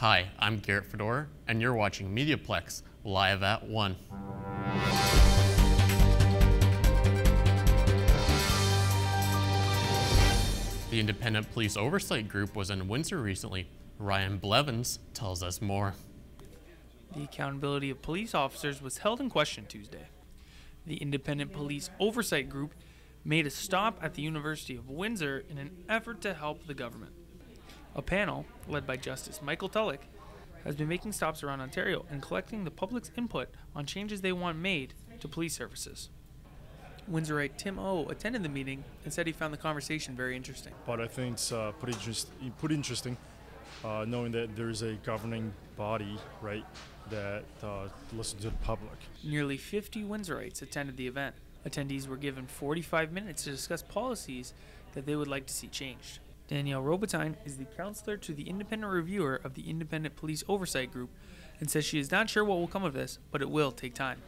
Hi, I'm Garrett Fodor, and you're watching Mediaplex live at 1. The Independent Police Oversight Group was in Windsor recently. Ryan Blevins tells us more. The accountability of police officers was held in question Tuesday. The Independent Police Oversight Group made a stop at the University of Windsor in an effort to help the government. A panel, led by Justice Michael Tulloch, has been making stops around Ontario and collecting the public's input on changes they want made to police services. Windsorite Tim O attended the meeting and said he found the conversation very interesting. but I think it's uh, pretty, interest- pretty interesting uh, knowing that there's a governing body, right, that uh, listens to the public. Nearly 50 Windsorites attended the event. Attendees were given 45 minutes to discuss policies that they would like to see changed. Danielle Robitaille is the counselor to the independent reviewer of the Independent Police Oversight Group and says she is not sure what will come of this, but it will take time.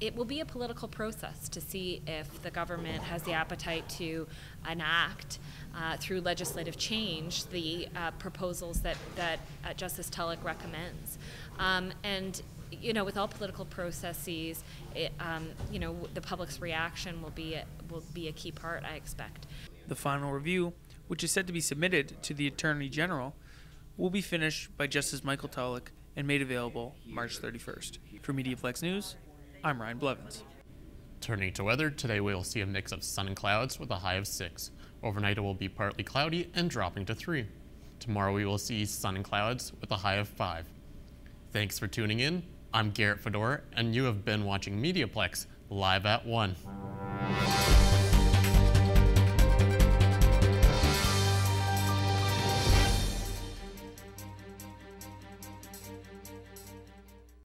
it will be a political process to see if the government has the appetite to enact uh, through legislative change the uh, proposals that, that uh, Justice Tulloch recommends. Um, and you know, with all political processes, it, um, you know, the public's reaction will be a, will be a key part. I expect. The final review, which is said to be submitted to the Attorney General, will be finished by Justice Michael Tulloch and made available March 31st. For MediaPlex News, I'm Ryan Blevins. Turning to weather, today we will see a mix of sun and clouds with a high of 6. Overnight it will be partly cloudy and dropping to 3. Tomorrow we will see sun and clouds with a high of 5. Thanks for tuning in. I'm Garrett Fodor, and you have been watching Mediaplex live at 1.